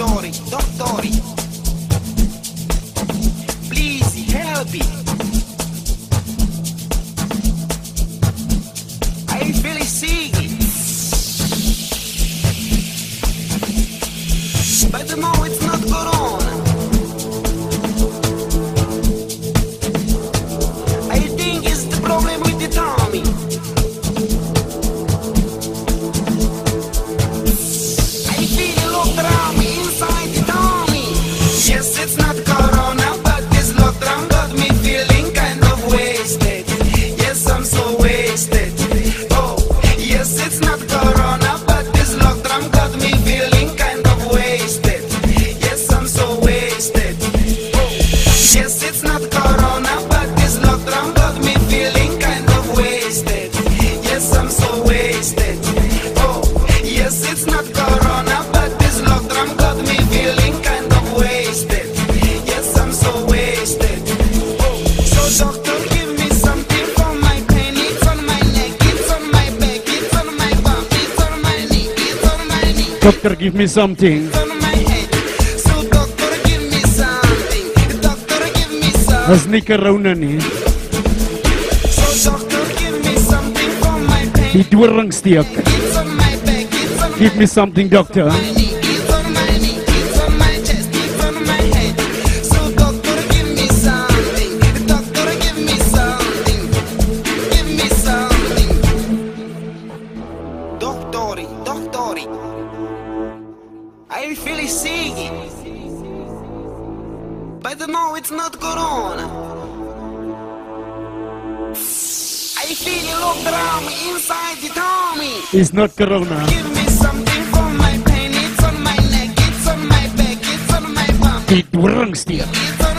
Doctori, doctori doctor, give me something for my pain. Die on Give me something, doctor. But no, it's not corona. I feel a low drum inside the tummy. It's not corona. Give me something for my pain. It's on my neck, it's on my back, it's on my bum. Die doringsteek. It's